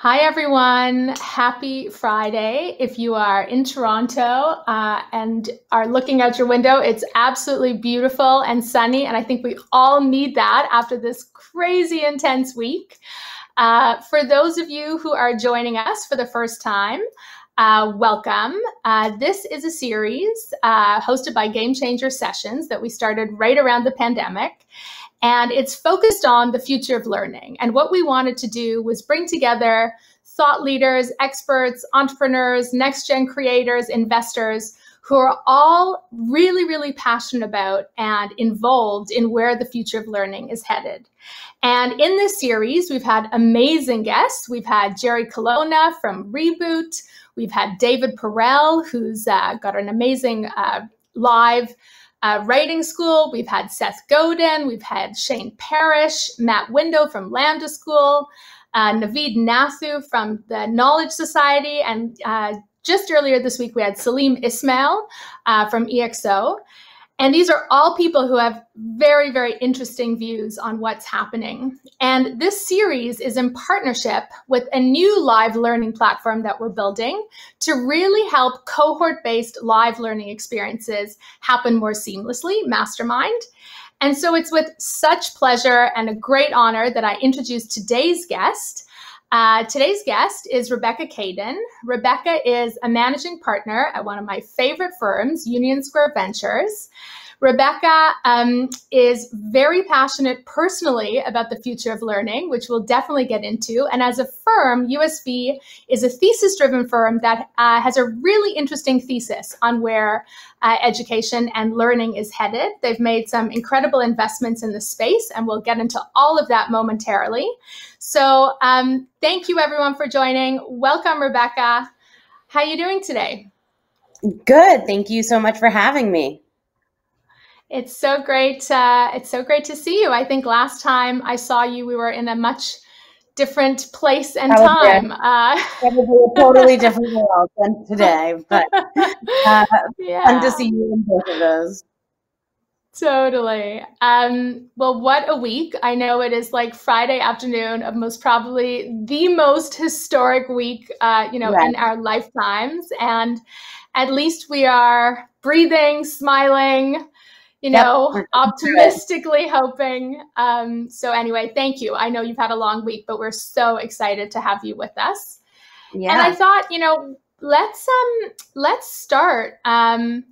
Hi, everyone. Happy Friday. If you are in Toronto uh, and are looking out your window, it's absolutely beautiful and sunny. And I think we all need that after this crazy intense week. Uh, for those of you who are joining us for the first time, uh, welcome. Uh, this is a series uh, hosted by Game Changer Sessions that we started right around the pandemic. And it's focused on the future of learning. And what we wanted to do was bring together thought leaders, experts, entrepreneurs, next gen creators, investors who are all really, really passionate about and involved in where the future of learning is headed. And in this series, we've had amazing guests. We've had Jerry Colonna from Reboot. We've had David Perell, who's uh, got an amazing uh, live uh, writing school. We've had Seth Godin, we've had Shane Parrish, Matt Window from Lambda School, uh, Navid Nathoo from the Knowledge Society, and uh, just earlier this week we had Salim Ismail uh, from EXO. And these are all people who have very, very interesting views on what's happening. And this series is in partnership with a new live learning platform that we're building to really help cohort based live learning experiences happen more seamlessly, Mastermind. And so it's with such pleasure and a great honor that I introduce today's guest. Uh, today's guest is Rebecca Kaden. Rebecca is a managing partner at one of my favorite firms, Union Square Ventures. Rebecca um, is very passionate personally about the future of learning, which we'll definitely get into. And as a firm, USV is a thesis driven firm that uh, has a really interesting thesis on where uh, education and learning is headed. They've made some incredible investments in the space, and we'll get into all of that momentarily. So, um, thank you everyone for joining. Welcome, Rebecca. How are you doing today? Good. Thank you so much for having me. It's so great. Uh, it's so great to see you. I think last time I saw you, we were in a much different place and time. Uh, Probably a totally different world than today, but uh, yeah. fun to see you in both of those. Totally. Um, well, what a week. I know it is like Friday afternoon of most probably the most historic week, uh, you know, right. in our lifetimes. And at least we are breathing, smiling, you know, yep. optimistically hoping. Um, so anyway, thank you. I know you've had a long week, but we're so excited to have you with us. Yeah. And I thought, you know, let's um let's start. Um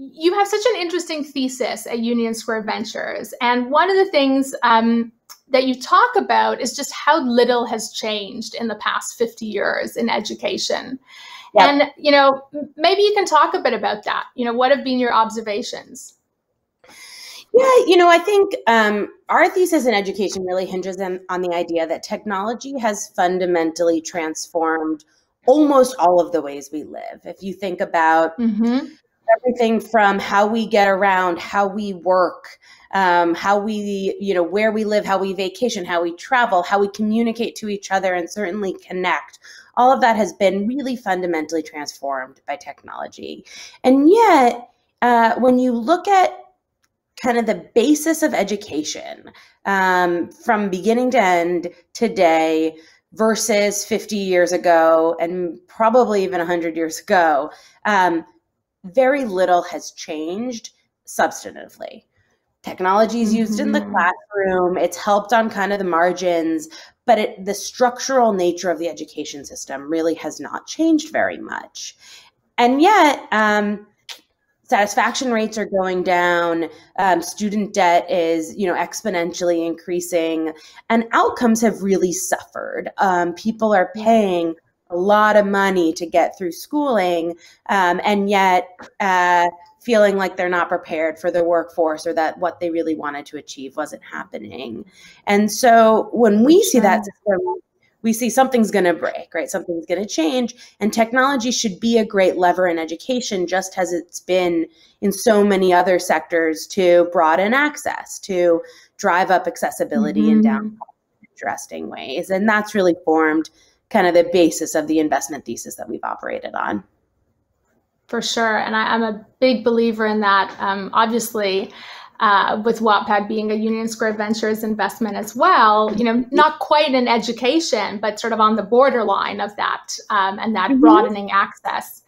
you have such an interesting thesis at Union Square Ventures. And one of the things um, that you talk about is just how little has changed in the past 50 years in education. Yep. And, you know, maybe you can talk a bit about that. You know, what have been your observations? Yeah, you know, I think um, our thesis in education really hinges on, on the idea that technology has fundamentally transformed almost all of the ways we live. If you think about mm-hmm. everything from how we get around, how we work, um, how we, you know, where we live, how we vacation, how we travel, how we communicate to each other, and certainly connect. All of that has been really fundamentally transformed by technology. And yet, uh, when you look at kind of the basis of education um, from beginning to end today versus 50 years ago and probably even 100 years ago, um, very little has changed substantively. Technology is used mm-hmm. in the mm-hmm. classroom, it's helped on kind of the margins, but it, the structural nature of the education system really has not changed very much. And yet, um, satisfaction rates are going down um, student debt is you know exponentially increasing and outcomes have really suffered. Um, people are paying a lot of money to get through schooling um, and yet uh, feeling like they're not prepared for the workforce or that what they really wanted to achieve wasn't happening. And so when we see that system we see something's going to break, right? Something's going to change. And technology should be a great lever in education, just as it's been in so many other sectors to broaden access, to drive up accessibility mm-hmm. in down interesting ways. And that's really formed kind of the basis of the investment thesis that we've operated on. For sure. And I, am a big believer in that. Um, obviously, uh, with Wattpad being a Union Square Ventures investment as well, you know, not quite in education, but sort of on the borderline of that um, and that mm-hmm. broadening access.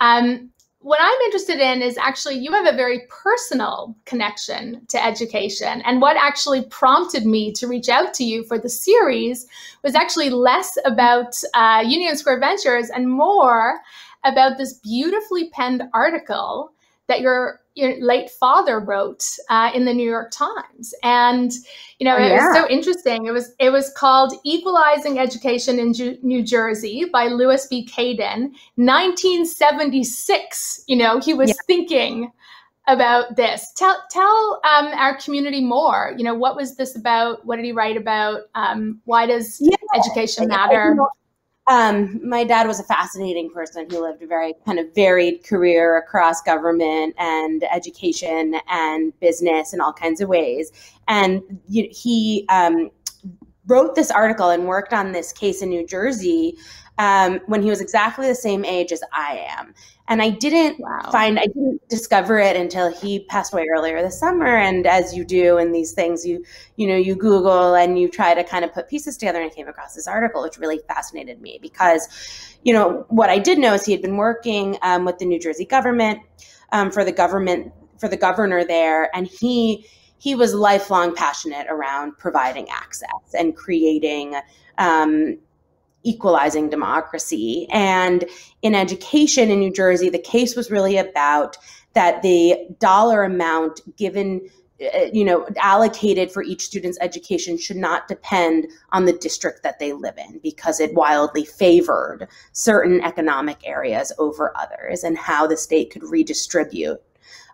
Um, what I'm interested in is actually you have a very personal connection to education. And what actually prompted me to reach out to you for the series was actually less about uh, Union Square Ventures and more about this beautifully penned article that your your late father wrote uh, in the New York Times, and you know oh, it was so interesting. It was it was called "Equalizing Education in Ju- New Jersey" by Lewis B. Kaden, 1976. You know he was yeah. thinking about this. Tell tell um, our community more. You know what was this about? What did he write about? Um, why does yeah. education matter? Um, my dad was a fascinating person who lived a very kind of varied career across government and education and business in all kinds of ways. And he um, wrote this article and worked on this case in New Jersey um, when he was exactly the same age as I am and I didn't wow. find I didn't discover it until he passed away earlier this summer. And as you do in these things, you you know you Google and you try to kind of put pieces together. And I came across this article, which really fascinated me because, you know, what I did know is he had been working um, with the New Jersey government um, for the government for the governor there, and he he was lifelong passionate around providing access and creating um, equalizing democracy. And in education in New Jersey, the case was really about that the dollar amount given uh, you know allocated for each student's education should not depend on the district that they live in because it wildly favored certain economic areas over others and how the state could redistribute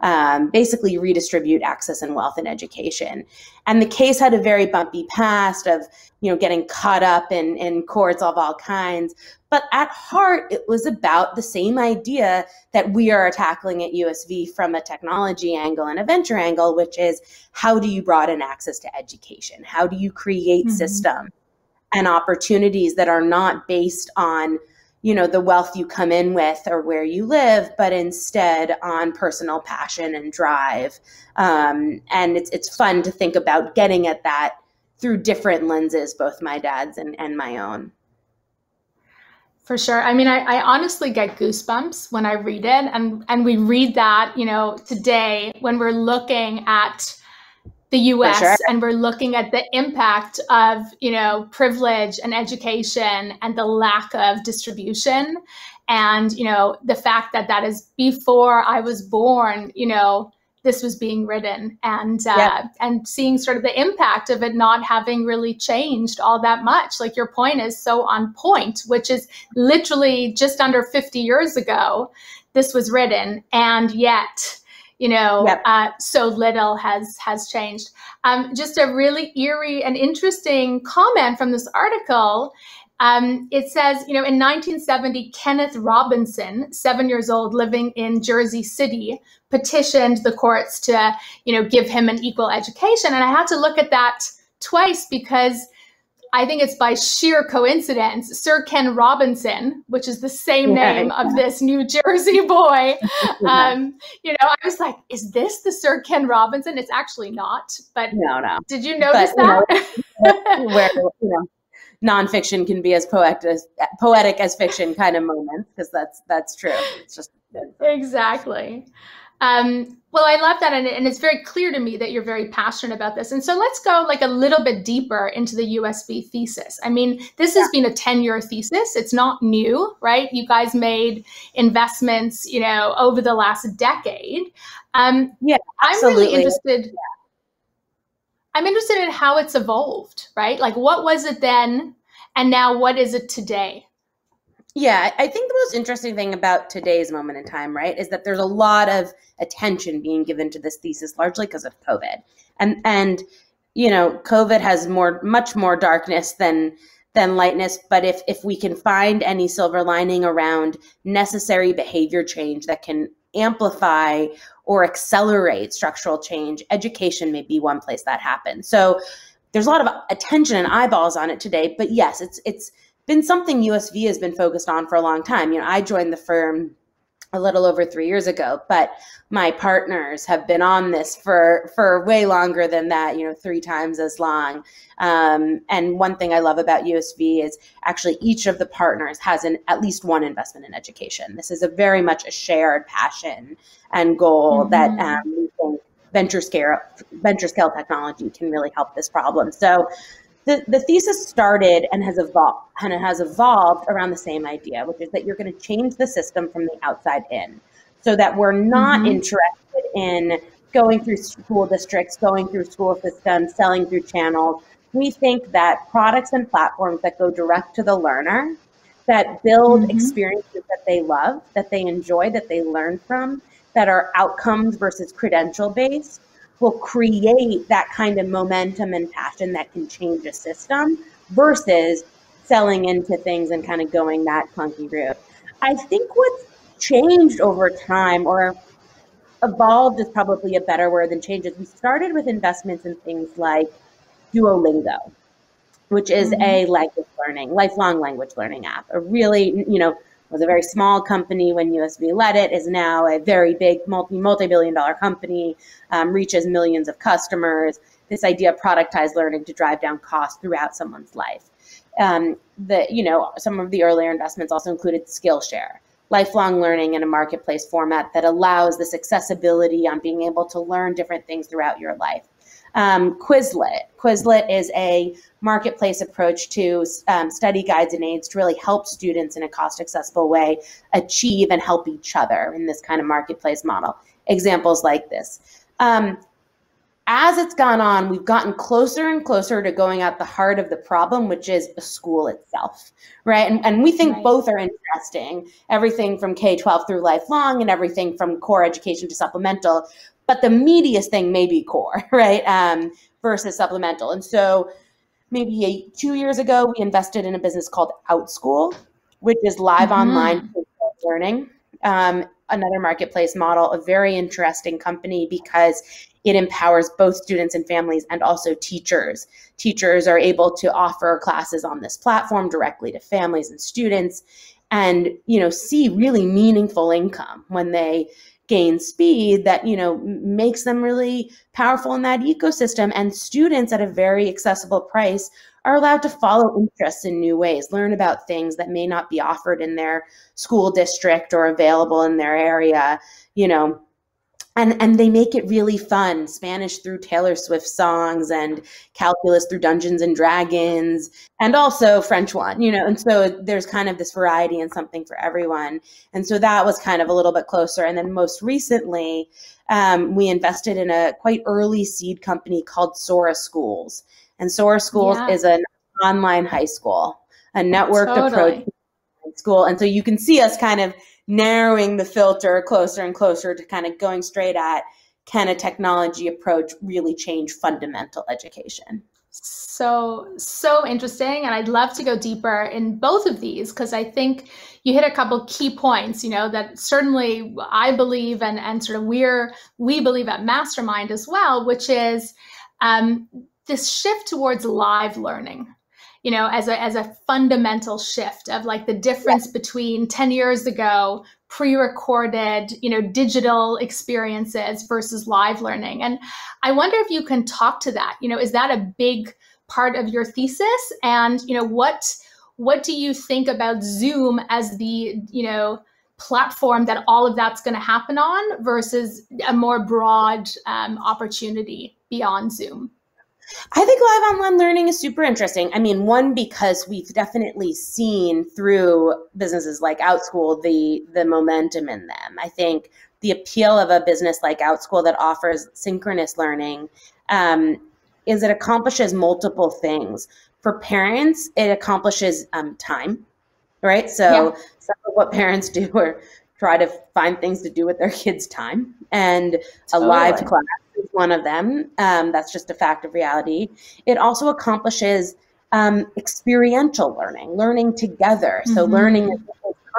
um, basically redistribute access and wealth and education. And the case had a very bumpy past of, you know, getting caught up in, in courts of all kinds. But at heart, it was about the same idea that we are tackling at USV from a technology angle and a venture angle, which is how do you broaden access to education? How do you create mm-hmm. systems and opportunities that are not based on you know the wealth you come in with or where you live but instead on personal passion and drive. Um, and it's it's fun to think about getting at that through different lenses both my dad's and, and my own. For sure. I mean I, I honestly get goosebumps when i read it and and we read that you know today when we're looking at the US sure. and we're looking at the impact of, you know, privilege and education and the lack of distribution and, you know, the fact that that is before I was born, you know, this was being written and uh, yeah. and seeing sort of the impact of it not having really changed all that much like your point is so on point which is literally just under 50 years ago this was written and yet you know yep. uh, so little has has changed. Um, just a really eerie and interesting comment from this article. Um, it says you know in 1970 kenneth robinson seven years old living in jersey city petitioned the courts to you know give him an equal education. And i had to look at that twice because I think it's by sheer coincidence, Sir Ken Robinson, which is the same name of this New Jersey boy. Um, you know, I was like, is this the Sir Ken Robinson? It's actually not. But no, no. Did you notice but, that? You know, where you know nonfiction can be as poetic as poetic as fiction kind of moments because that's that's true. It's just exactly. Um, well, I love that, and, and, it's very clear to me that you're very passionate about this. And so let's go like a little bit deeper into the USV thesis. I mean, this yeah. has been a 10-year thesis. It's not new, right? You guys made investments, you know, over the last decade. Um, yeah, absolutely. I'm really interested. I'm interested in how it's evolved, right? Like, what was it then, and now what is it today? Yeah, I think the most interesting thing about today's moment in time, right, is that there's a lot of attention being given to this thesis, largely because of COVID, and and you know, COVID has more, much more darkness than than lightness. But if if we can find any silver lining around necessary behavior change that can amplify or accelerate structural change, education may be one place that happens. So there's a lot of attention and eyeballs on it today. But yes, it's it's been something USV has been focused on for a long time. You know, I joined the firm a little over three years ago but my partners have been on this for for way longer than that you know three times as long um, and one thing i love about usv is actually each of the partners has an at least one investment in education this is a very much a shared passion and goal mm-hmm. that um, we think venture scale venture scale technology can really help this problem so the, the thesis started and has evolved and it has evolved around the same idea, which is that you're going to change the system from the outside in, so that we're not mm-hmm. interested in going through school districts, going through school systems, selling through channels. We think that products and platforms that go direct to the learner, that build mm-hmm. experiences that they love, that they enjoy, that they learn from, that are outcomes versus credential based, will create that kind of momentum and passion that can change a system versus selling into things and kind of going that clunky route. I think what's changed over time or evolved is probably a better word than changes. We started with investments in things like Duolingo, which is mm-hmm. a language learning, lifelong language learning app, a really, you know, was a very small company when USV led it, is now a very big multi multi billion dollar company, um, reaches millions of customers. This idea of productized learning to drive down costs throughout someone's life. Um, the you know some of the earlier investments also included Skillshare, lifelong learning in a marketplace format that allows this accessibility on being able to learn different things throughout your life. Um, Quizlet. Quizlet is a marketplace approach to um, study guides and aids to really help students in a cost accessible way achieve and help each other in this kind of marketplace model. Examples like this. Um, as it's gone on, we've gotten closer and closer to going at the heart of the problem, which is a school itself, right? And, and we think right. both are interesting everything from K 12 through lifelong and everything from core education to supplemental but the meatiest thing may be core, right? Um, versus supplemental. And so maybe a, two years ago, we invested in a business called OutSchool, which is live mm-hmm. online learning. Um, another marketplace model, a very interesting company because it empowers both students and families and also teachers. Teachers are able to offer classes on this platform directly to families and students and you know see really meaningful income when they gain speed that you know makes them really powerful in that ecosystem and students at a very accessible price are allowed to follow interests in new ways learn about things that may not be offered in their school district or available in their area you know and and they make it really fun spanish through taylor swift songs and calculus through dungeons and dragons and also french one you know and so there's kind of this variety and something for everyone and so that was kind of a little bit closer and then most recently um, we invested in a quite early seed company called sora schools and sora schools yeah. is an online high school a networked totally. approach school and so you can see us kind of narrowing the filter closer and closer to kind of going straight at can a technology approach really change fundamental education? So, so interesting. And I'd love to go deeper in both of these because I think you hit a couple key points, you know, that certainly I believe and, and sort of we're, we believe at Mastermind as well, which is um, this shift towards live learning you know, as a as a fundamental shift of like the difference between 10 years ago pre-recorded, you know, digital experiences versus live learning. And I wonder if you can talk to that. You know, is that a big part of your thesis? And, you know, what what do you think about Zoom as the, you know, platform that all of that's going to happen on versus a more broad um, opportunity beyond Zoom? I think live online learning is super interesting. I mean, one because we've definitely seen through businesses like OutSchool the the momentum in them. I think the appeal of a business like OutSchool that offers synchronous learning um, is it accomplishes multiple things. For parents, it accomplishes um, time, right? So yeah. some of what parents do are try to find things to do with their kids' time, and totally. a live class is one of them. Um, that's just a fact of reality. It also accomplishes um, experiential learning, learning together. So mm-hmm. learning is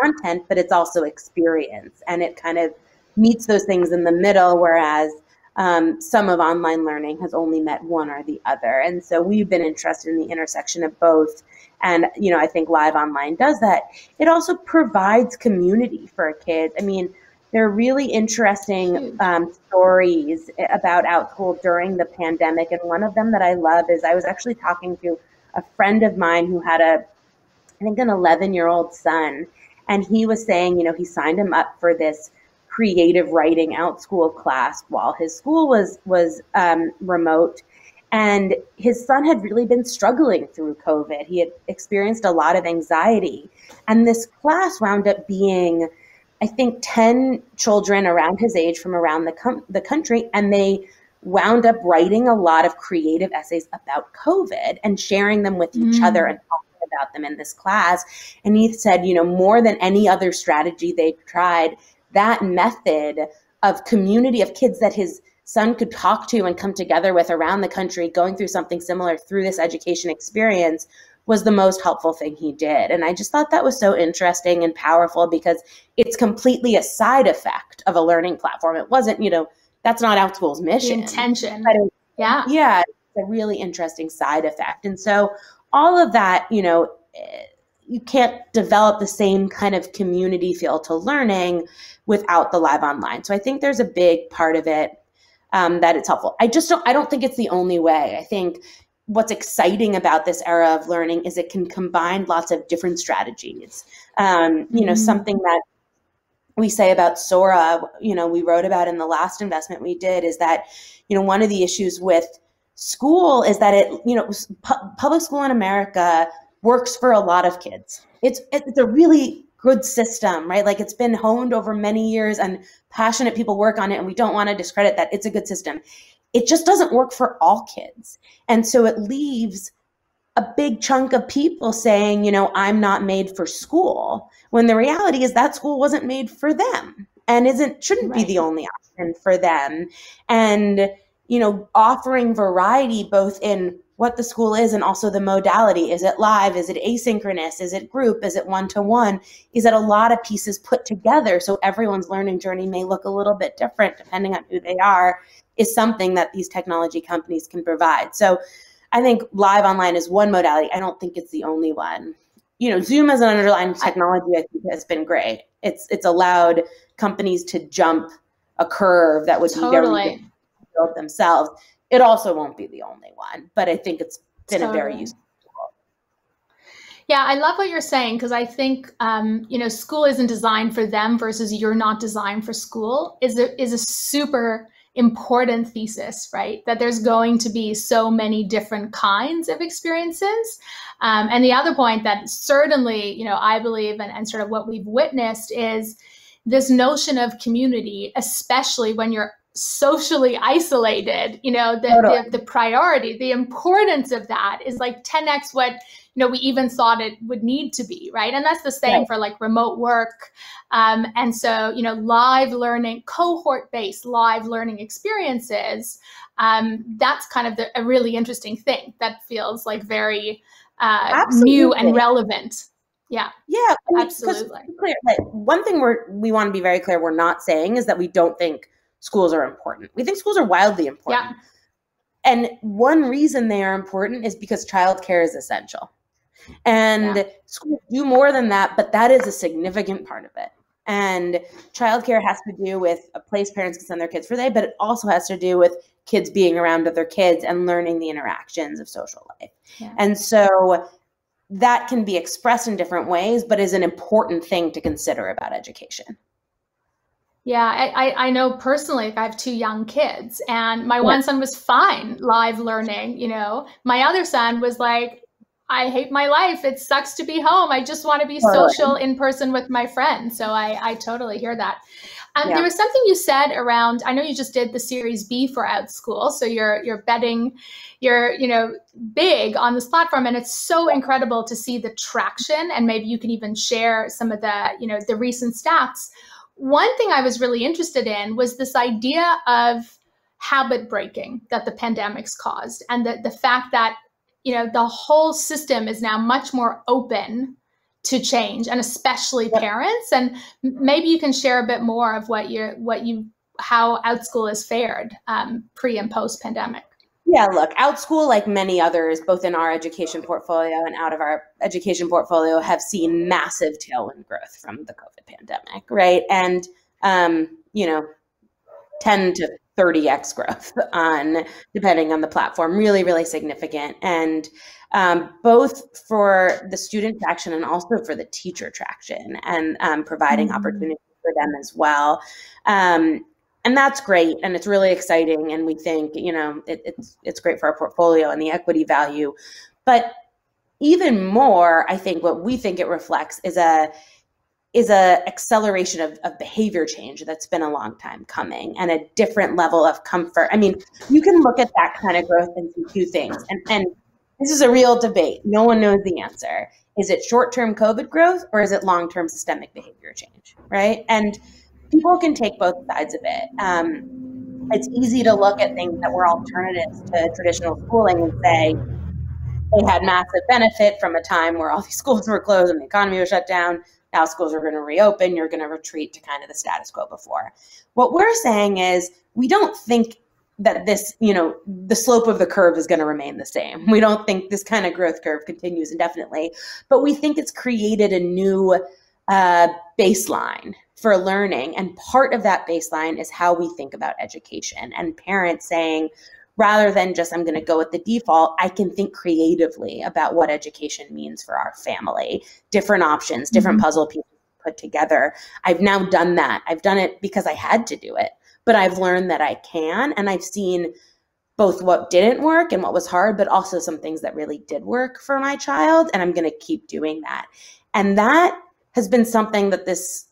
content, but it's also experience, and it kind of meets those things in the middle. Whereas um, some of online learning has only met one or the other. And so we've been interested in the intersection of both. And, you know, I think live online does that. It also provides community for kids. I mean, there are really interesting um, stories about Outschool during the pandemic. And one of them that I love is I was actually talking to a friend of mine who had a, I think, an 11 year old son. And he was saying, you know, he signed him up for this creative writing Outschool class while his school was was um, remote. And his son had really been struggling through COVID. He had experienced a lot of anxiety. And this class wound up being, I think, 10 children around his age from around the, com- the country. And they wound up writing a lot of creative essays about COVID and sharing them with each mm. other and talking about them in this class. And he said, you know, more than any other strategy they've tried, that method of community of kids that his son could talk to and come together with around the country going through something similar through this education experience was the most helpful thing he did. And I just thought that was so interesting and powerful because it's completely a side effect of a learning platform. It wasn't, you know, that's not Outschool's mission. The intention. It, yeah. Yeah. It's a really interesting side effect. And so all of that, you know, you can't develop the same kind of community feel to learning without the live online. So I think there's a big part of it um, that it's helpful. I just don't. I don't think it's the only way. I think what's exciting about this era of learning is it can combine lots of different strategies. Um, you know, mm-hmm. something that we say about Sora, you know, we wrote about in the last investment we did is that, you know, one of the issues with school is that it, you know, pu- public school in America works for a lot of kids. It's it's a really good system, right? Like it's been honed over many years and passionate people work on it and we don't want to discredit that. It's a good system. It just doesn't work for all kids. And so it leaves a big chunk of people saying, you know, I'm not made for school, when the reality is that school wasn't made for them and isn't shouldn't right. be the only option for them. And you know, offering variety both in what the school is and also the modality. Is it live? Is it asynchronous? Is it group? Is it one to one? Is it a lot of pieces put together so everyone's learning journey may look a little bit different depending on who they are? Is something that these technology companies can provide. So I think live online is one modality. I don't think it's the only one. You know, Zoom as an underlying technology, I think, has been great. It's it's allowed companies to jump a curve that would totally. be very build themselves it also won't be the only one, but I think it's been totally. a very useful tool. yeah, I love what you're saying because I think um, you know school isn't designed for them versus you're not designed for school is a, is a super important thesis, right? That there's going to be so many different kinds of experiences. Um, and the other point that certainly you know I believe and, and sort of what we've witnessed is this notion of community, especially when you're socially isolated you know the, totally. the, the priority the importance of that is like 10x what you know we even thought it would need to be right? And that's the same right. for like remote work. Um, and so you know live learning cohort based live learning experiences um, that's kind of the, a really interesting thing that feels like very uh, new and relevant. Yeah yeah I mean, absolutely. clear, one thing we're we want to be very clear we're not saying is that we don't think schools are important. We think schools are wildly important. Yeah. And one reason they are important is because childcare is essential. And yeah. schools do more than that, but that is a significant part of it. And childcare has to do with a place parents can send their kids for the day, but it also has to do with kids being around other kids and learning the interactions of social life. Yeah. And so that can be expressed in different ways, but is an important thing to consider about education. Yeah, I, I know personally, I have two young kids, and my yeah. one son was fine live learning. You know, my other son was like, I hate my life. It sucks to be home. I just want to be social in person with my friends. So I, I totally hear that. Um, yeah. There was something you said around. I know you just did the Series B for Outschool, so you're you're betting, you're you know big on this platform, and it's so incredible to see the traction. And maybe you can even share some of the you know the recent stats one thing I was really interested in was this idea of habit breaking that the pandemics caused and the, the fact that you know the whole system is now much more open to change and especially parents and maybe you can share a bit more of what you what you how OutSchool has fared um, pre and post pandemic. Yeah, look, OutSchool, like many others, both in our education portfolio and out of our education portfolio, have seen massive tailwind growth from the COVID pandemic, right? And, um, you know, 10 to 30x growth on depending on the platform really really significant and um, both for the student traction and also for the teacher traction and um, providing mm-hmm. opportunities for them as well um, and that's great and it's really exciting and we think you know it, it's it's great for our portfolio and the equity value but even more i think what we think it reflects is a is a acceleration of, of behavior change that's been a long time coming and a different level of comfort. I mean, you can look at that kind of growth and see two things. And, and this is a real debate. No one knows the answer. Is it short-term COVID growth or is it long-term systemic behavior change? Right. And people can take both sides of it. Um, it's easy to look at things that were alternatives to traditional schooling and say they had massive benefit from a time where all these schools were closed and the economy was shut down now schools are going to reopen, you're going to retreat to kind of the status quo before. What we're saying is we don't think that this, you know, the slope of the curve is going to remain the same. We don't think this kind of growth curve continues indefinitely, but we think it's created a new uh, baseline for learning. And part of that baseline is how we think about education and parents saying, rather than just I'm going to go with the default, I can think creatively about what education means for our family, different options, different mm-hmm. puzzle pieces put together. I've now done that. I've done it because I had to do it, but I've learned that I can and I've seen both what didn't work and what was hard, but also some things that really did work for my child. And I'm going to keep doing that. And that has been something that this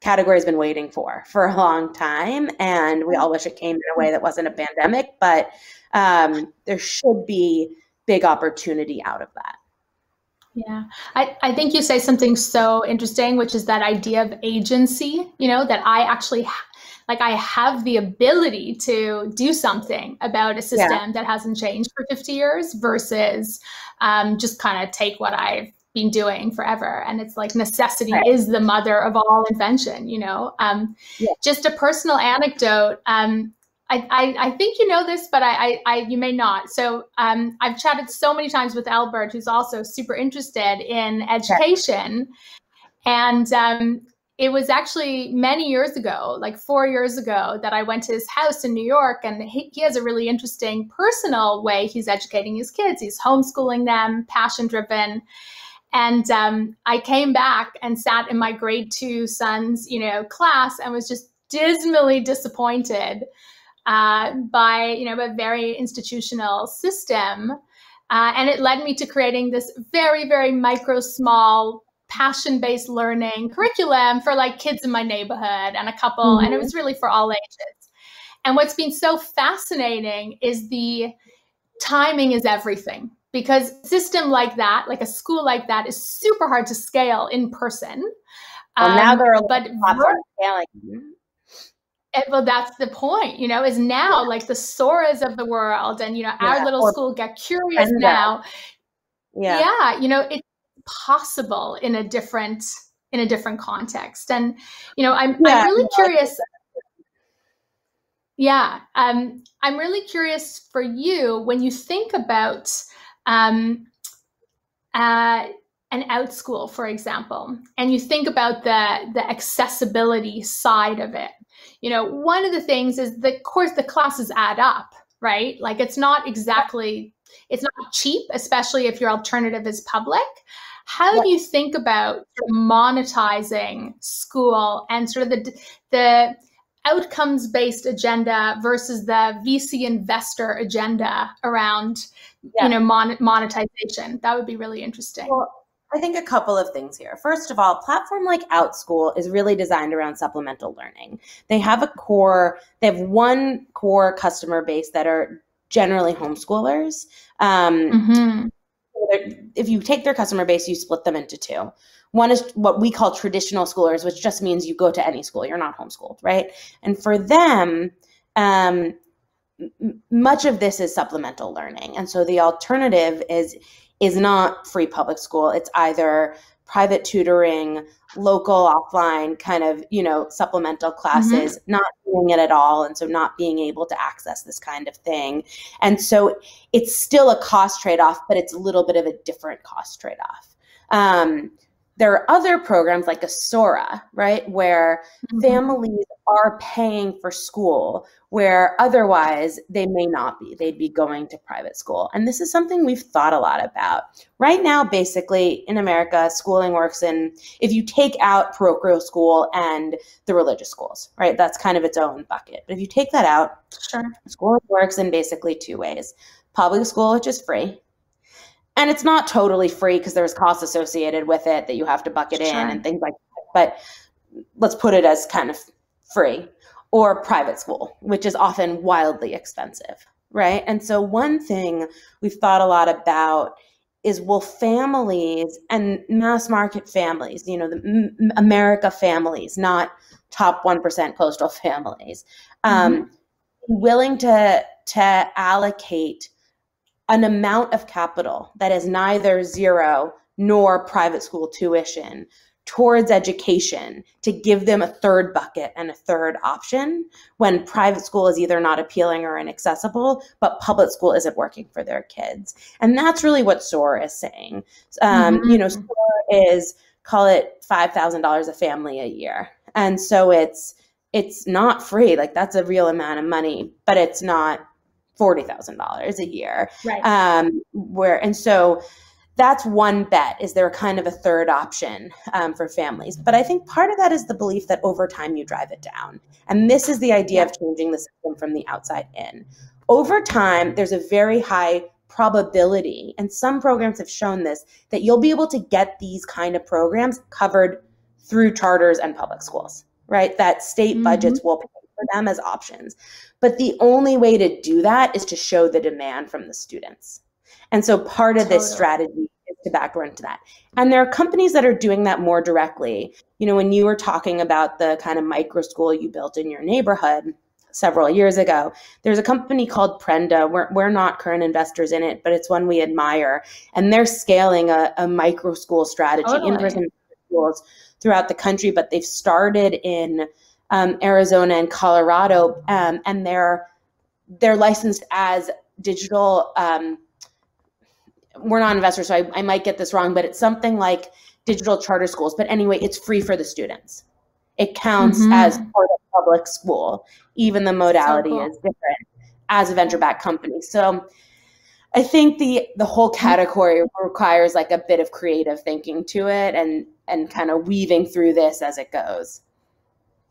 category has been waiting for for a long time. And we all wish it came in a way that wasn't a pandemic but um, there should be big opportunity out of that. Yeah. I, I think you say something so interesting which is that idea of agency you know that i actually ha- like i have the ability to do something about a system yeah. that hasn't changed for 50 years versus um, just kind of take what i've been doing forever and it's like necessity right. is the mother of all invention you know um, yeah. just a personal anecdote um, I, I, I, think you know this, but I, I, I you may not. So um, I've chatted so many times with Albert, who's also super interested in education, and um, it was actually many years ago, like four years ago, that I went to his house in New York, and he, he has a really interesting personal way he's educating his kids. He's homeschooling them, passion driven, and um, I came back and sat in my grade two son's, you know, class and was just dismally disappointed uh, by, you know, a very institutional system. Uh, and it led me to creating this very, very micro, small, passion based learning curriculum for like kids in my neighborhood and a couple, mm-hmm. and it mm-hmm. was really for all ages. And what's been so fascinating is the timing is everything because system like that, like a school like that, is super hard to scale in person. Well, um, now they're a but scaling. It, well, that's the point, you know, is now yeah. like the Soras of the world and, you know, yeah. our little or school get curious now. Yeah. Yeah. You know, it's possible in a different, in a different context. And, you know, I'm, yeah, I'm really curious. Yeah. Um, I'm really curious for you when you think about um, uh, an Outschool, for example, and you think about the the accessibility side of it, you know, one of the things is the course the classes add up, right? Like it's not exactly it's not cheap, especially if your alternative is public. How do you think about monetizing school and sort of the the outcomes based agenda versus the VC investor agenda around yeah. you know mon- monetization that would be really interesting well, I think a couple of things here. First of all, platform like OutSchool is really designed around supplemental learning. They have a core, they have one core customer base that are generally homeschoolers. Um, mm-hmm. If you take their customer base, you split them into two. One is what we call traditional schoolers, which just means you go to any school, you're not homeschooled, right? And for them, um, much of this is supplemental learning. And so the alternative is is not free public school. It's either private tutoring, local offline kind of, you know, supplemental classes, mm-hmm. not doing it at all. And so not being able to access this kind of thing. And so it's still a cost trade off, but it's a little bit of a different cost trade off. Um, there are other programs like a Sora, right, where mm-hmm. families are paying for school where otherwise they may not be. They'd be going to private school. And this is something we've thought a lot about. Right now, basically, in America, schooling works in if you take out parochial school and the religious schools, right? That's kind of its own bucket. But if you take that out, sure. schooling works in basically two ways public school, which is free, and it's not totally free because there's costs associated with it that you have to bucket sure. in and things like that. But let's put it as kind of free or private school, which is often wildly expensive, right? And so one thing we've thought a lot about is will families and mass market families, you know, the M- America families, not top 1% coastal families, um, mm-hmm. willing to to allocate an amount of capital that is neither zero nor private school tuition towards education to give them a third bucket and a third option when private school is either not appealing or inaccessible, but public school isn't working for their kids. And that's really what Sora is saying. Um, mm-hmm. You know, Sora is call it $5,000 a family a year. And so it's, it's not free. Like that's a real amount of money, but it's not $40,000 a year. Right. Um, where, and so that's one bet. Is there kind of a third option um, for families? But I think part of that is the belief that over time you drive it down. And this is the idea yeah. of changing the system from the outside in. Over time, there's a very high probability, and some programs have shown this, that you'll be able to get these kind of programs covered through charters and public schools, right? That state mm-hmm. budgets will pay for them as options. But the only way to do that is to show the demand from the students. And so part of totally. this strategy is to back into that. And there are companies that are doing that more directly. You know, when you were talking about the kind of micro school you built in your neighborhood several years ago, there's a company called Prenda. We're, we're not current investors in it, but it's one we admire. And they're scaling a, a micro school strategy totally. in person schools throughout the country, but they've started in um, Arizona and Colorado, um, and they're they're licensed as digital. Um, we're not investors, so I, I might get this wrong, but it's something like digital charter schools. But anyway, it's free for the students. It counts mm-hmm. as part of public school, even the modality so cool. is different as a venture backed company. So I think the the whole category requires like a bit of creative thinking to it and and kind of weaving through this as it goes.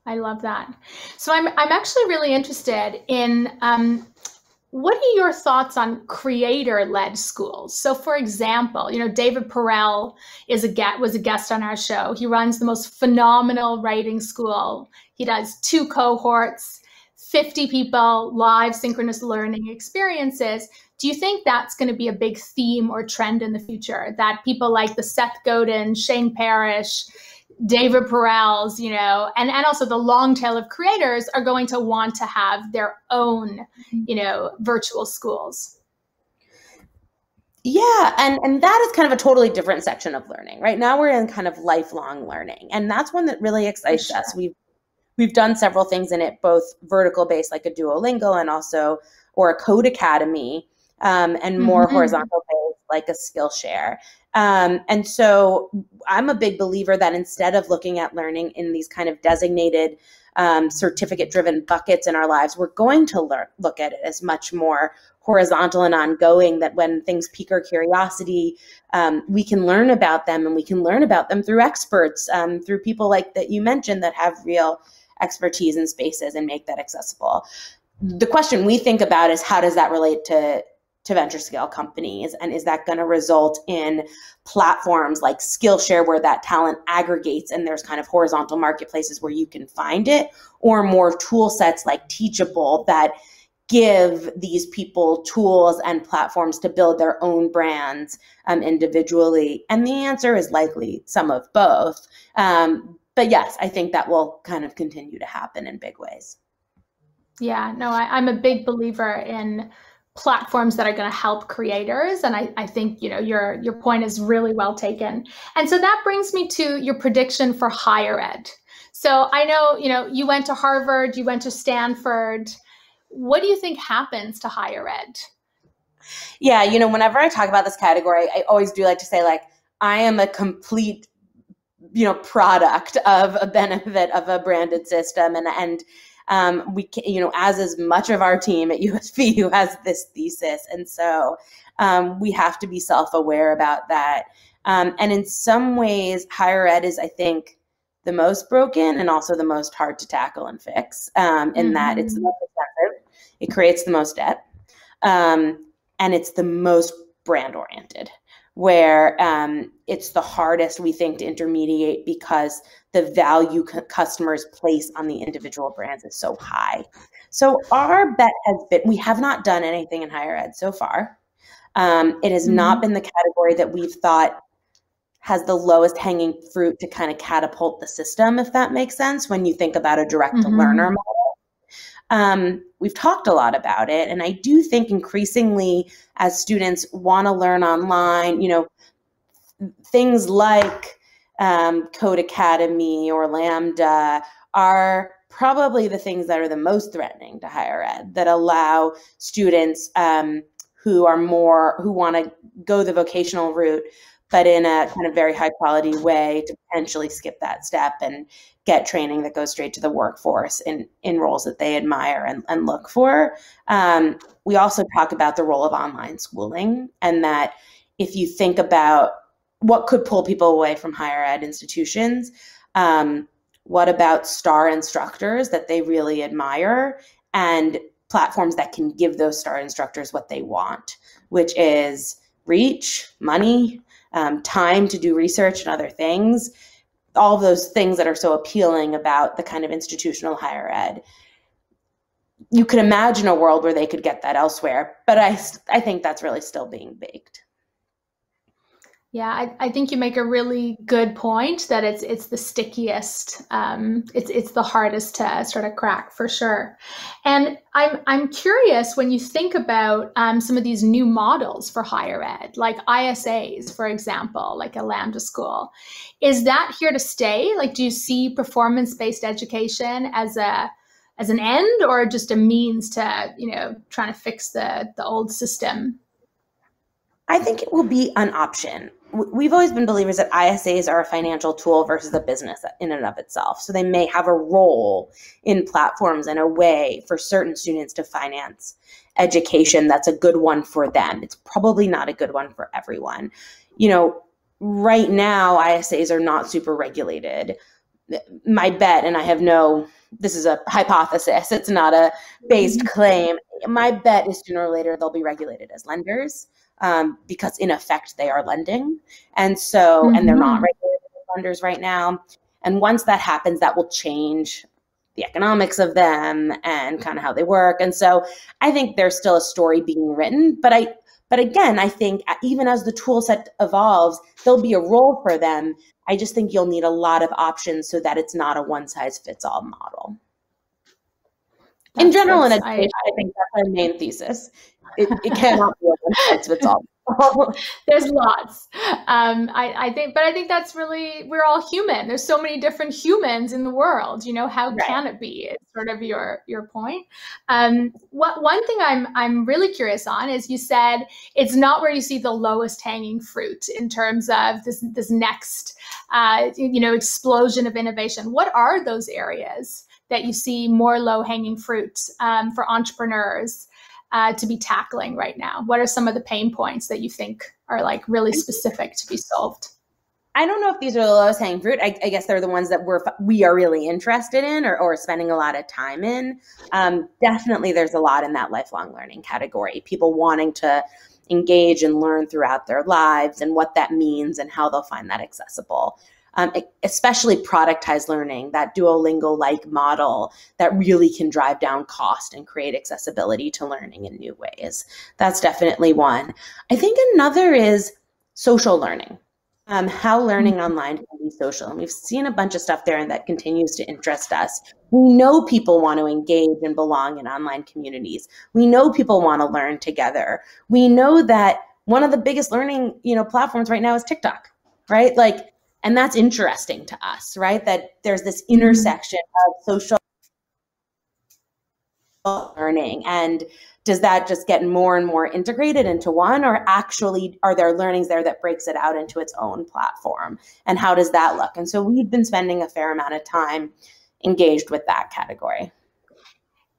I love that. So I'm I'm actually really interested in um, what are your thoughts on creator-led schools? So, for example, you know David Perell is a get was a guest on our show. He runs the most phenomenal writing school. He does two cohorts, 50 people, live synchronous learning experiences. Do you think that's going to be a big theme or trend in the future? That people like the Seth Godin, Shane Parrish, David Perell's, you know, and, and also the long tail of creators are going to want to have their own, mm-hmm. you know, virtual schools. Yeah, and and that is kind of a totally different section of learning. Right now we're in kind of lifelong learning, and that's one that really excites sure. us. We've we've done several things in it, both vertical based like a Duolingo, and also or a Codecademy, um, and more mm-hmm. horizontal based like a Skillshare. Um, and so I'm a big believer that instead of looking at learning in these kind of designated um, certificate driven buckets in our lives, we're going to look at it as much more horizontal and ongoing that when things pique our curiosity, um, we can learn about them and we can learn about them through experts, um, through people like that you mentioned that have real expertise in spaces and make that accessible. The question we think about is how does that relate to to venture scale companies? And is that going to result in platforms like Skillshare where that talent aggregates and there's kind of horizontal marketplaces where you can find it, or more tool sets like Teachable that give these people tools and platforms to build their own brands um, individually? And the answer is likely some of both. Um, but yes, I think that will kind of continue to happen in big ways. Yeah, no, I, I'm a big believer in platforms that are going to help creators and I, I think you know your your point is really well taken. And so that brings me to your prediction for higher ed. So i know you know you went to harvard you went to stanford. What do you think happens to higher ed? Yeah you know whenever i talk about this category i always do like to say like i am a complete you know product of a benefit of a branded system and and um, we can, you know, as is much of our team at USV who has this thesis. And so um, we have to be self aware about that. Um, and in some ways, higher ed is, I think, the most broken and also the most hard to tackle and fix um, in mm-hmm. that it's the mm-hmm. most expensive, it creates the most debt, um, and it's the most brand oriented where um, it's the hardest we think to intermediate because the value c- customers place on the individual brands is so high. So our bet has been we have not done anything in higher ed so far. Um, it has mm-hmm. not been the category that we've thought has the lowest hanging fruit to kind of catapult the system, if that makes sense. When you think about a direct to learner mm-hmm. model, um, we've talked a lot about it, and I do think increasingly as students want to learn online, you know, things like um, Codecademy or Lambda are probably the things that are the most threatening to higher ed that allow students um, who are more who want to go the vocational route but in a kind of very high quality way to potentially skip that step and get training that goes straight to the workforce in, in roles that they admire and, and look for. Um, we also talk about the role of online schooling and that if you think about what could pull people away from higher ed institutions, um, what about star instructors that they really admire and platforms that can give those star instructors what they want, which is reach, money, um, time to do research and other things, all those things that are so appealing about the kind of institutional higher ed. You could imagine a world where they could get that elsewhere, but I, I think that's really still being baked. Yeah, I, I think you make a really good point that it's it's the stickiest, um, it's it's the hardest to sort of crack for sure. And I'm I'm curious when you think about um, some of these new models for higher ed, like ISAs, for example, like a Lambda school, is that here to stay? Like, do you see performance based education as a as an end or just a means to you know trying to fix the the old system? I think it will be an option we've always been believers that ISAs are a financial tool versus a business in and of itself. So they may have a role in platforms and a way for certain students to finance education that's a good one for them. It's probably not a good one for everyone. You know, right now ISAs are not super regulated. My bet, and I have no, this is a hypothesis, it's not a based mm-hmm. claim. My bet is sooner or later they'll be regulated as lenders um, because in effect they are lending. And so, mm-hmm. and they're not mm-hmm. regulated lenders right now. And once that happens, that will change the economics of them and kind of how they work. And so I think there's still a story being written, but I but again, I think even as the tool set evolves, there'll be a role for them. I just think you'll need a lot of options so that it's not a one size fits all model. That's, in general, in education, I, I think that's our main thesis it, it cannot be a one size fits all. There's lots. Um, I, I, think, but I think that's really we're all human. There's so many different humans in the world. You know, how right. can it be? It's sort of your your point. Um, what one thing I'm I'm really curious on is you said it's not where you see the lowest hanging fruit in terms of this this next uh, you know explosion of innovation. What are those areas that you see more low hanging fruit um, for entrepreneurs? Uh, to be tackling right now? What are some of the pain points that you think are like really specific to be solved? I don't know if these are the lowest hanging fruit. I, I, guess they're the ones that we're we are really interested in or, or spending a lot of time in. Um, definitely, there's a lot in that lifelong learning category. People wanting to engage and learn throughout their lives and what that means and how they'll find that accessible um, especially productized learning, that Duolingo like model that really can drive down cost and create accessibility to learning in new ways. That's definitely one. I think another is social learning. um, how learning online can be social. And we've seen a bunch of stuff there and that continues to interest us. We know people want to engage and belong in online communities. We know people want to learn together. We know that one of the biggest learning, you know, platforms right now is TikTok, right? Like, and that's interesting to us, right? That there's this mm-hmm. intersection of social learning and does that just get more and more integrated into one or actually are there learnings there that breaks it out into its own platform and how does that look and so we've been spending a fair amount of time engaged with that category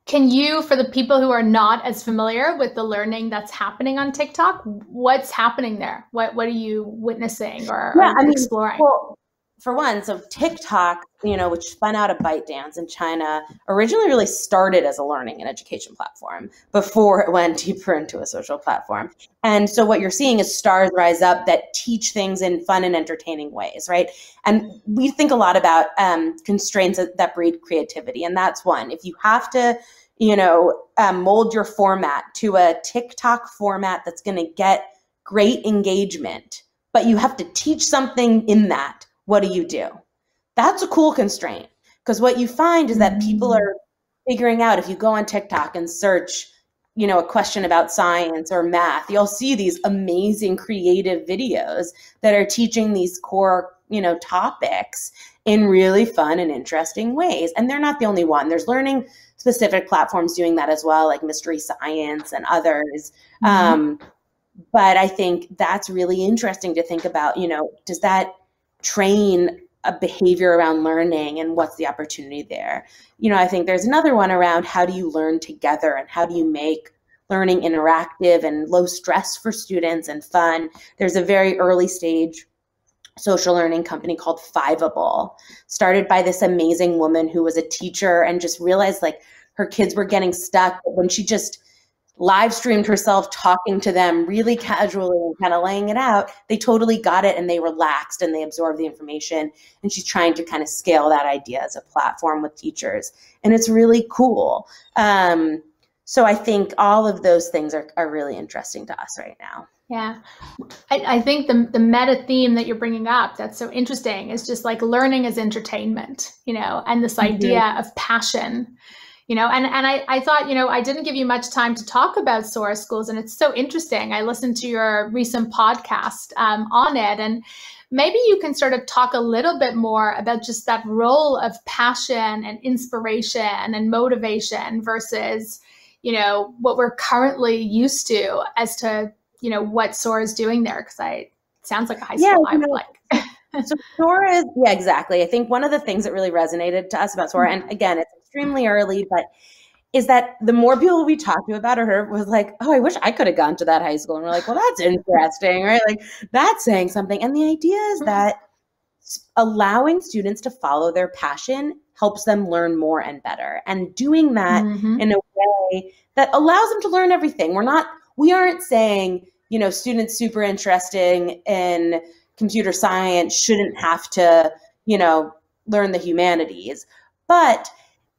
can you for the people who are not as familiar with the learning that's happening on tiktok what's happening there? What what are you witnessing or, yeah, or I mean, exploring? well, for one, so TikTok, you know, which spun out of ByteDance in China, originally really started as a learning and education platform before it went deeper into a social platform. And so what you're seeing is stars rise up that teach things in fun and entertaining ways, right? And we think a lot about um, constraints that, that breed creativity, and that's one. If you have to you know, um, mold your format to a TikTok format that's going to get great engagement, but you have to teach something in that what do you do? That's a cool constraint because what you find is that people mm. are figuring out if you go on TikTok and search, you know, a question about science or math, you'll see these amazing creative videos that are teaching these core, you know, topics in really fun and interesting ways. And they're not the only one. There's learning specific platforms doing that as well, like Mystery Science and others. Mm-hmm. Um, but I think that's really interesting to think about, you know, does that train a behavior around learning and what's the opportunity there. You know, I think there's another one around how do you learn together and how do you make learning interactive and low stress for students and fun. There's a very early stage social learning company called Fiveable, started by this amazing woman who was a teacher and just realized like her kids were getting stuck when she just live streamed herself talking to them really casually and kind of laying it out, they totally got it and they relaxed and they absorbed the information. And she's trying to kind of scale that idea as a platform with teachers. And it's really cool. Um, so I think all of those things are, are really interesting to us right now. Yeah. I, I think the, the meta theme that you're bringing up that's so interesting is just like learning as entertainment, you know, and this mm-hmm. idea of passion you know and and I, I thought you know i didn't give you much time to talk about sora schools and it's so interesting i listened to your recent podcast um, on it and maybe you can sort of talk a little bit more about just that role of passion and inspiration and motivation versus you know what we're currently used to as to you know what sora is doing there because i sounds like a high school yeah, i would know, like so Sora is yeah, exactly. I think one of the things that really resonated to us about Sora, and again, it's extremely early, but is that the more people we talked to about her was like, oh, I wish I could have gone to that high school. And we're like, well, that's interesting, right? Like that's saying something. And the idea is mm-hmm. that allowing students to follow their passion helps them learn more and better. And doing that mm-hmm. in a way that allows them to learn everything. We're not, we aren't saying, you know, students super interesting in computer science shouldn't have to, you know, learn the humanities. But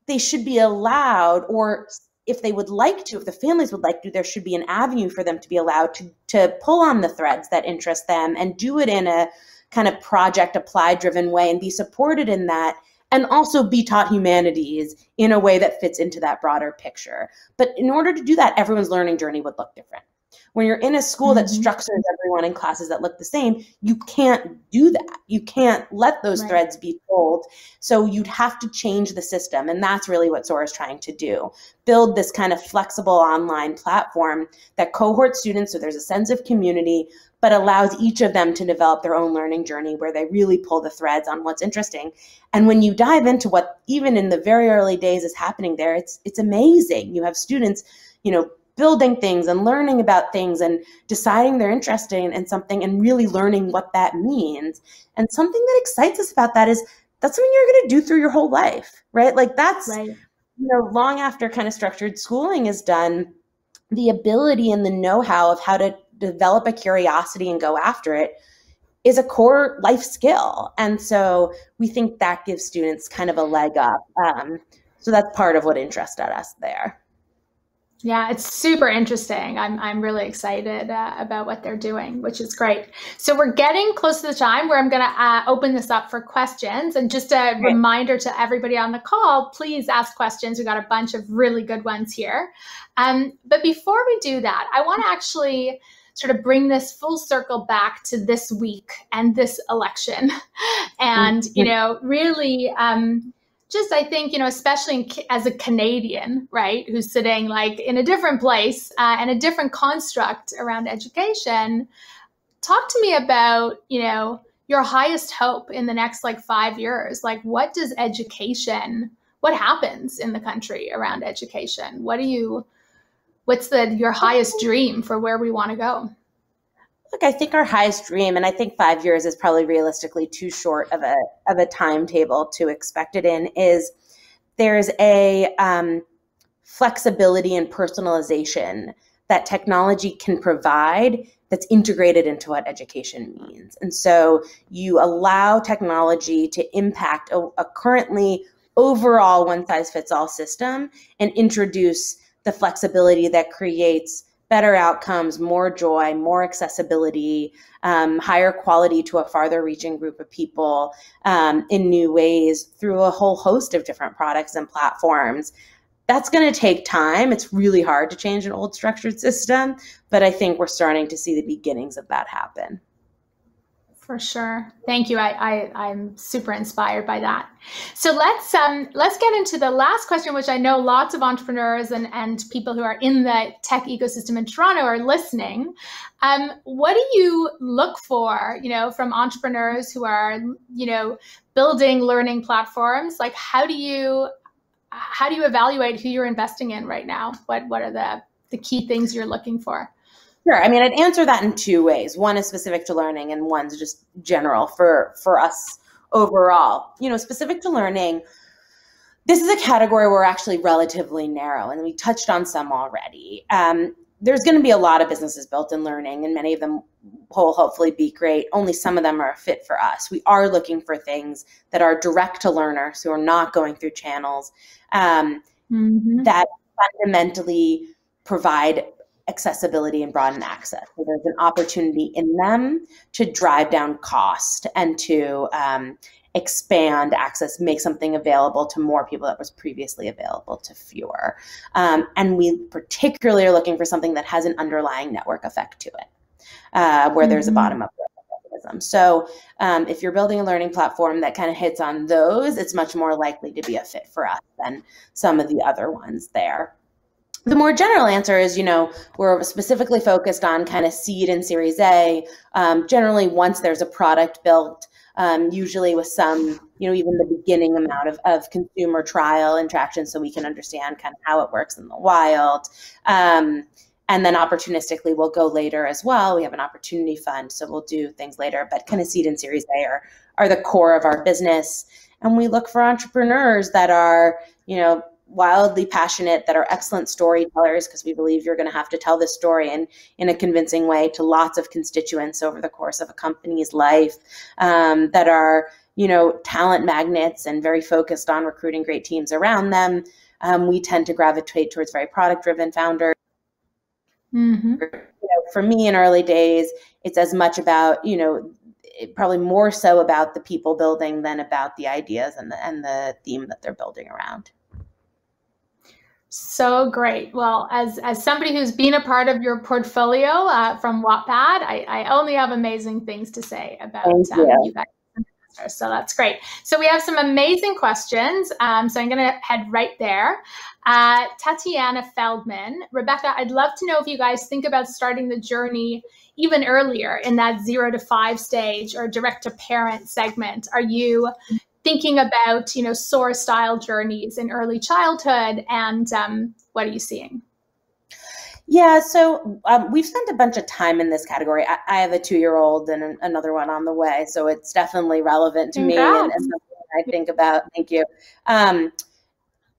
they should be allowed, or if they would like to, if the families would like to, there should be an avenue for them to be allowed to, to pull on the threads that interest them and do it in a kind of project apply driven way and be supported in that and also be taught humanities in a way that fits into that broader picture. But in order to do that, everyone's learning journey would look different. When you're in a school mm-hmm. that structures everyone in classes that look the same, you can't do that. You can't let those right. threads be told. So you'd have to change the system. And that's really what Sora is trying to do build this kind of flexible online platform that cohorts students so there's a sense of community, but allows each of them to develop their own learning journey where they really pull the threads on what's interesting. And when you dive into what even in the very early days is happening there, it's it's amazing. You have students, you know, building things and learning about things and deciding they're interested in something and really learning what that means. And something that excites us about that is that's something you're going to do through your whole life, right? Like that's, right. you know, long after kind of structured schooling is done, the ability and the know how of how to develop a curiosity and go after it is a core life skill. And so we think that gives students kind of a leg up. Um, so that's part of what interested us there. Yeah, it's super interesting. I'm, I'm really excited uh, about what they're doing, which is great. So we're getting close to the time where I'm going to uh, open this up for questions. And just a reminder to everybody on the call, please ask questions. We got a bunch of really good ones here. Um, but before we do that, I want to actually sort of bring this full circle back to this week and this election, and you mm-hmm. know, really. Um, just I think you know, especially as a Canadian, right, who's sitting like in a different place uh, and a different construct around education. Talk to me about you know your highest hope in the next like five years. Like, what does education? What happens in the country around education? What do you? What's the your highest dream for where we want to go? Look, I think our highest dream, and I think five years is probably realistically too short of a of a timetable to expect it in, is there's a um, flexibility and personalization that technology can provide that's integrated into what education means. And so you allow technology to impact a, a currently overall one size fits all system and introduce the flexibility that creates better outcomes, more joy, more accessibility, um, higher quality to a farther reaching group of people um, in new ways through a whole host of different products and platforms. That's going to take time. It's really hard to change an old structured system, but I think we're starting to see the beginnings of that happen. For sure. Thank you. I, I am super inspired by that. So let's um let's get into the last question, which I know lots of entrepreneurs and, and people who are in the tech ecosystem in Toronto are listening. Um, what do you look for, you know, from entrepreneurs who are, you know, building learning platforms? Like how do you how do you evaluate who you're investing in right now? What what are the the key things you're looking for? Sure. I mean, I'd answer that in two ways. One is specific to learning, and one's just general for for us overall. You know, specific to learning. This is a category where we're actually relatively narrow, and we touched on some already. Um, there's going to be a lot of businesses built in learning, and many of them will hopefully be great. Only some of them are a fit for us. We are looking for things that are direct to learners who are not going through channels um, mm-hmm. that fundamentally provide accessibility and broaden access. So there's an opportunity in them to drive down cost and to um, expand access, make something available to more people that was previously available to fewer. Um, and we particularly are looking for something that has an underlying network effect to it, uh, where mm-hmm. there's a mm-hmm. bottom up mechanism. So um, if you're building a learning platform that kind of hits on those, it's much more likely to be a fit for us than some of the other ones there the more general answer is, you know, we're specifically focused on kind of seed and Series A. Um, generally, once there's a product built, um, usually with some, you know, even the beginning amount of, of consumer trial and traction so we can understand kind of how it works in the wild. Um, and then opportunistically, we'll go later as well. We have an opportunity fund, so we'll do things later. But kind of seed and Series A are, are the core of our business. And we look for entrepreneurs that are, you know, wildly passionate that are excellent storytellers because we believe you're going to have to tell this story in, in a convincing way to lots of constituents over the course of a company's life um, that are you know talent magnets and very focused on recruiting great teams around them. Um, we tend to gravitate towards very product driven founders. Mm-hmm. you know, for me in early days it's as much about you know probably more so about the people building than about the ideas and the, and the theme that they're building around so great. Well, as as somebody who's been a part of your portfolio uh, from Wattpad, I, I only have amazing things to say about um, you. guys. So that's great. So we have some amazing questions. Um, so I'm going to head right there. Uh, Tatiana Feldman, Rebecca, I'd love to know if you guys think about starting the journey even earlier in that zero to five stage or direct to parent segment. Are you thinking about you know Sora style journeys in early childhood and um, what are you seeing yeah, so um, we've spent a bunch of time in this category. I, I have a two-year-old and another one on the way, so it's definitely relevant to me and, and, something I think about. Thank you. Um,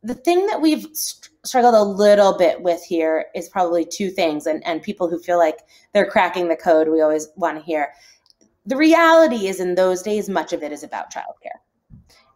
the thing that we've st- struggled a little bit with here is probably two things, and, and people who feel like they're cracking the code, we always want to hear. The reality is, in those days, much of it is about childcare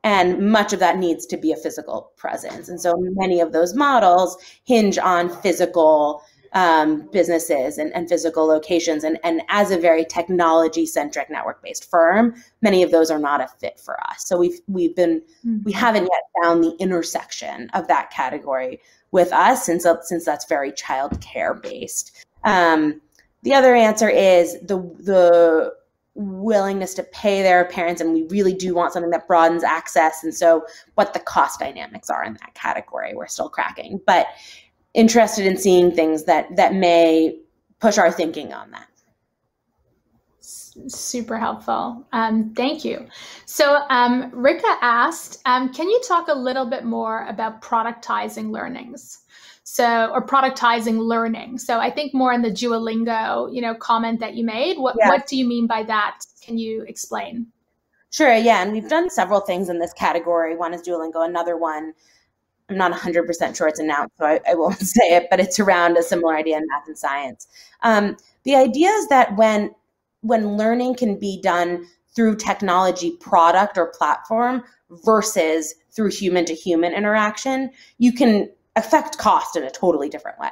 and much of that needs to be a physical presence. And so many of those models hinge on physical um, businesses and, and, physical locations. And, and as a very technology centric network based firm, many of those are not a fit for us. So we've we've been mm-hmm. we haven't yet found the intersection of that category with us since since that's very child care based. Um, the other answer is the the willingness to pay their parents and we really do want something that broadens access. And so what the cost dynamics are in that category we're still cracking but interested in seeing things that that may push our thinking on that. Super helpful. Um, thank you. So um, rika asked um, can you talk a little bit more about productizing learnings so or productizing learning. So i think more in the duolingo you know comment that you made. What yeah. what do you mean by that? Can you explain? Sure yeah and we've done several things in this category. One is duolingo another one i'm not 100% sure it's announced so i, I won't say it but it's around a similar idea in math and science. Um, the idea is that when when learning can be done through technology product or platform versus through human to human interaction you can affect cost in a totally different way.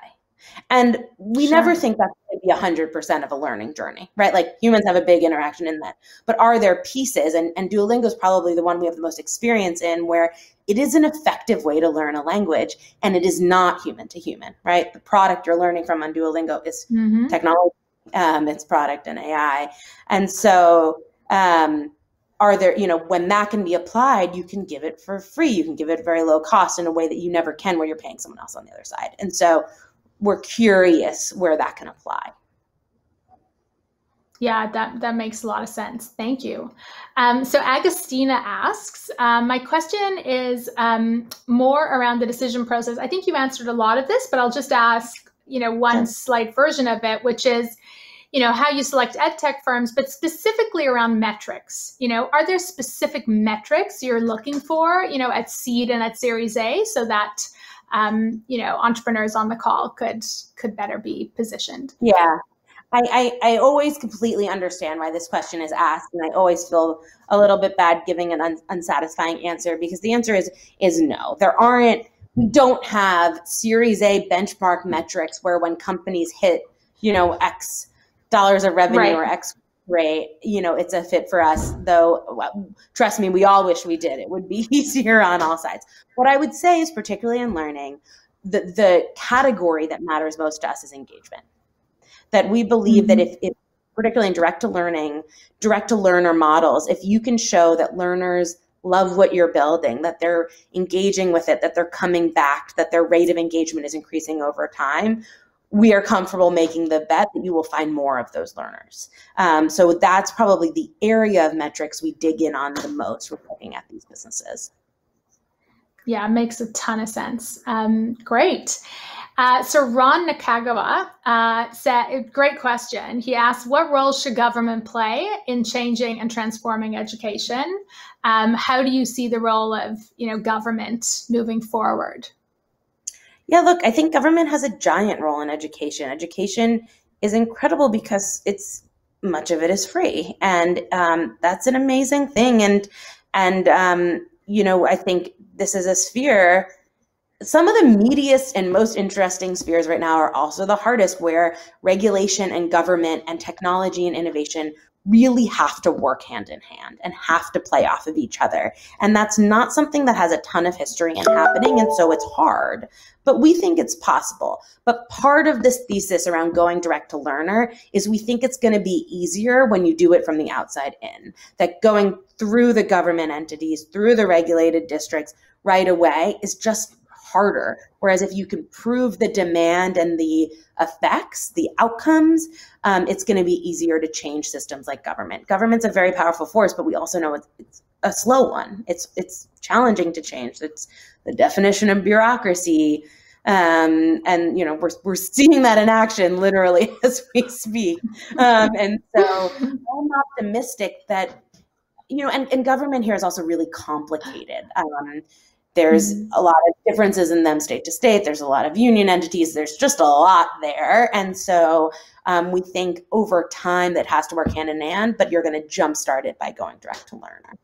And we sure. never think that's going to be 100% of a learning journey, right? Like humans have a big interaction in that. But are there pieces, and, and Duolingo is probably the one we have the most experience in, where it is an effective way to learn a language and it is not human to human, right? The product you're learning from on Duolingo is mm-hmm. technology, um, it's product and AI. And so, um, are there you know when that can be applied you can give it for free you can give it very low cost in a way that you never can where you're paying someone else on the other side and so we're curious where that can apply yeah, that, that makes a lot of sense. Thank you. Um, so Agustina asks, um, my question is um, more around the decision process. I think you answered a lot of this, but I'll just ask, you know, one slight version of it, which is, you know, how you select ed tech firms, but specifically around metrics. You know, are there specific metrics you're looking for, you know, at seed and at series A so that um, you know, entrepreneurs on the call could could better be positioned? Yeah. I, I, I, always completely understand why this question is asked, and I always feel a little bit bad giving an un, unsatisfying answer because the answer is is no. There aren't. We don't have Series A benchmark metrics where when companies hit, you know, X dollars of revenue right. or X rate, you know, it's a fit for us. Though, well, trust me, we all wish we did. It would be easier on all sides. What I would say is, particularly in learning, the, the category that matters most to us is engagement. That we believe mm-hmm. that if, if, particularly in direct to learning, direct to learner models, if you can show that learners love what you're building, that they're engaging with it, that they're coming back, that their rate of engagement is increasing over time, we are comfortable making the bet that you will find more of those learners. Um, so that's probably the area of metrics we dig in on the most when looking at these businesses. Yeah, makes a ton of sense. Um, great. Uh, so Ron Nakagawa uh, said, great question. He asked, what role should government play in changing and transforming education? Um, how do you see the role of, you know, government moving forward? Yeah, look, I think government has a giant role in education. Education is incredible because it's much of it is free, and um, that's an amazing thing. And and um, you know, I think this is a sphere. Some of the meatiest and most interesting spheres right now are also the hardest, where regulation and government and technology and innovation really have to work hand in hand and have to play off of each other. And that's not something that has a ton of history and happening. And so it's hard, but we think it's possible. But part of this thesis around going direct to learner is we think it's going to be easier when you do it from the outside in, that going through the government entities, through the regulated districts right away is just harder. Whereas if you can prove the demand and the effects, the outcomes, um, it's going to be easier to change systems like government. Government's a very powerful force, but we also know it's, it's a slow one. It's it's challenging to change. It's the definition of bureaucracy. Um, and you know we're, we're seeing that in action literally as we speak um, and so i'm optimistic that you know and, and government here is also really complicated um, there's mm-hmm. a lot of differences in them state to state. There's a lot of union entities. There's just a lot there. And so um, we think over time that has to work hand in hand, but you're going to jumpstart it by going direct to learner.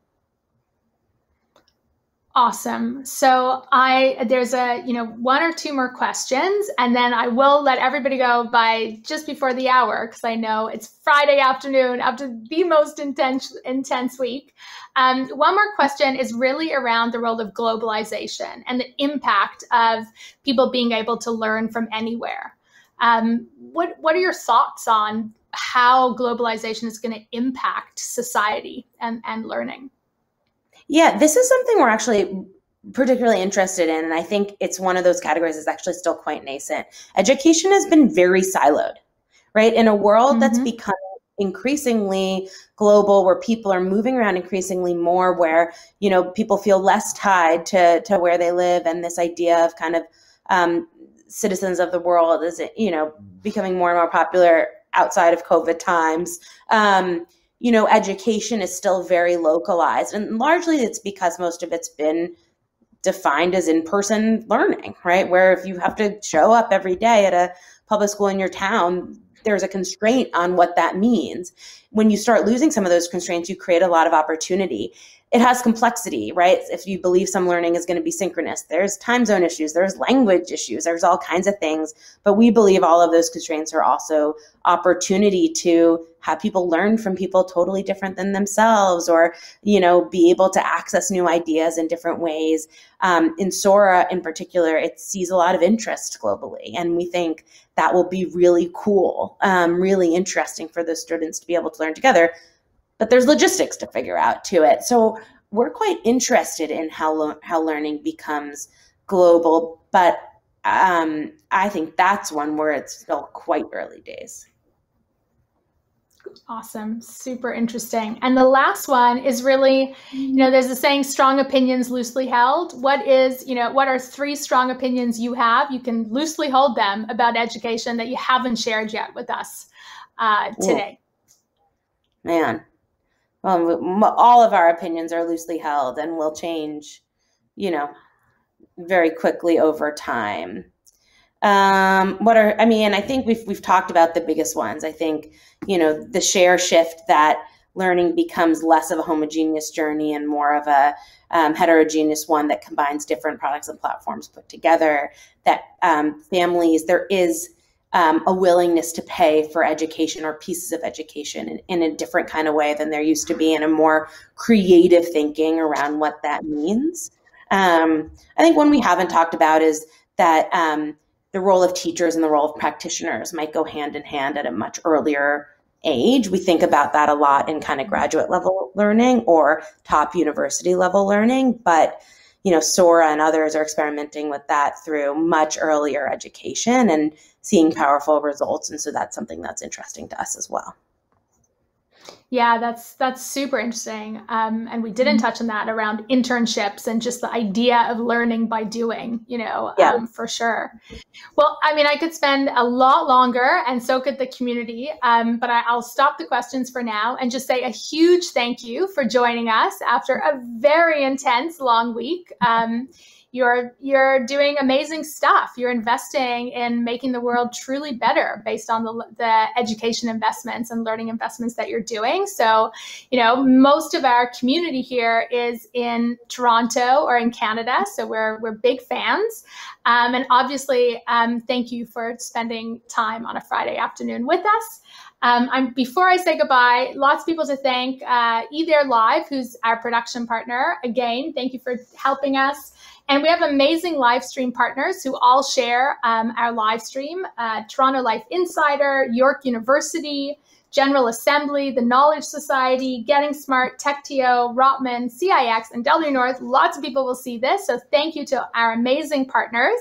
Awesome. So I there's a you know one or two more questions, and then I will let everybody go by just before the hour because I know it's Friday afternoon after the most intense intense week. Um, one more question is really around the role of globalization and the impact of people being able to learn from anywhere. Um, what what are your thoughts on how globalization is going to impact society and, and learning? Yeah, this is something we're actually particularly interested in. And I think it's one of those categories that's actually still quite nascent. Education has been very siloed, right? In a world mm-hmm. that's becoming increasingly global where people are moving around increasingly more where you know people feel less tied to to where they live and this idea of kind of um, citizens of the world is you know becoming more and more popular outside of covid times um, you know, education is still very localized. And largely it's because most of it's been defined as in person learning, right? Where if you have to show up every day at a public school in your town, there's a constraint on what that means. When you start losing some of those constraints, you create a lot of opportunity it has complexity, right? If you believe some learning is going to be synchronous, there's time zone issues, there's language issues, there's all kinds of things. But we believe all of those constraints are also opportunity to have people learn from people totally different than themselves or, you know, be able to access new ideas in different ways. Um, in Sora in particular, it sees a lot of interest globally. And we think that will be really cool, um, really interesting for the students to be able to learn together but there's logistics to figure out to it. So we're quite interested in how how learning becomes global, but um, I think that's one where it's still quite early days. Awesome. Super interesting. And the last one is really, you know, there's a saying strong opinions loosely held. What is, you know, what are three strong opinions you have? You can loosely hold them about education that you haven't shared yet with us uh, today. Ooh. Man, um, all of our opinions are loosely held and will change, you know, very quickly over time. Um, what are I mean? I think we've we've talked about the biggest ones. I think you know the share shift that learning becomes less of a homogeneous journey and more of a um, heterogeneous one that combines different products and platforms put together. That um, families there is um, a willingness to pay for education or pieces of education in, in, a different kind of way than there used to be, and a more creative thinking around what that means. Um, I think one we haven't talked about is that um, the role of teachers and the role of practitioners might go hand in hand at a much earlier age. We think about that a lot in kind of graduate level learning or top university level learning, but you know, Sora and others are experimenting with that through much earlier education and seeing powerful results. And so that's something that's interesting to us as well. Yeah, that's that's super interesting. Um, and we didn't touch on that around internships and just the idea of learning by doing, you know, yeah. um, for sure. Well, I mean, I could spend a lot longer, and so could the community. Um, but I, will stop the questions for now and just say a huge thank you for joining us after a very intense long week. Um, you're you're doing amazing stuff you're investing in making the world truly better based on the, the education investments and learning investments that you're doing so you know most of our community here is in toronto or in canada so we're we're big fans um, and obviously um, thank you for spending time on a friday afternoon with us um, before I say goodbye, lots of people to thank. Uh, Live, who's our production partner. Again, thank you for helping us and we have amazing live stream partners who all share um, our live stream uh, Toronto Life Insider, York University, General Assembly, the Knowledge Society, Getting Smart, TechTO, Rotman, CIX, and W North. Lots of people will see this. So thank you to our amazing partners.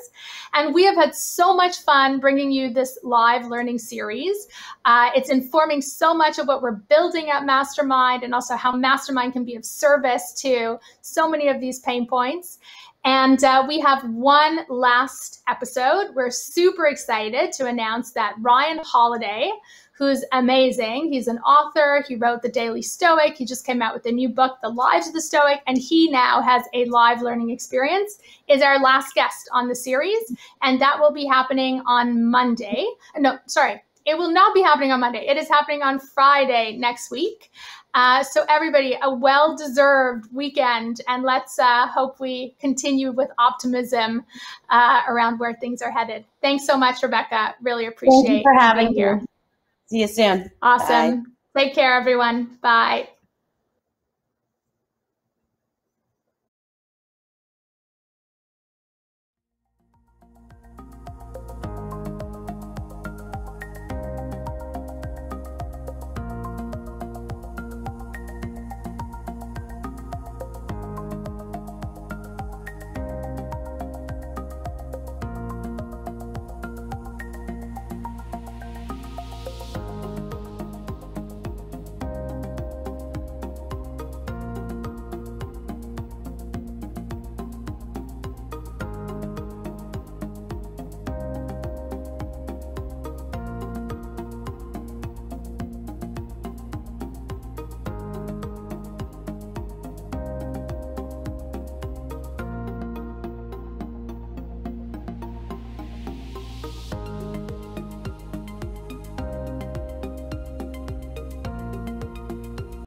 And we have had so much fun bringing you this live learning series. Uh, it's informing so much of what we're building at Mastermind and also how Mastermind can be of service to so many of these pain points. And uh, we have one last episode. We're super excited to announce that Ryan Holiday, who's amazing, he's an author, he wrote The Daily Stoic, he just came out with a new book, The Lives of the Stoic, and he now has a live learning experience, is our last guest on the series. And that will be happening on Monday. No, sorry, it will not be happening on Monday. It is happening on Friday next week. Uh, so, everybody, a well deserved weekend, and let's uh, hope we continue with optimism uh, around where things are headed. Thanks so much, Rebecca. Really appreciate Thank you for having you. See you soon. Awesome. Bye. Take care, everyone. Bye.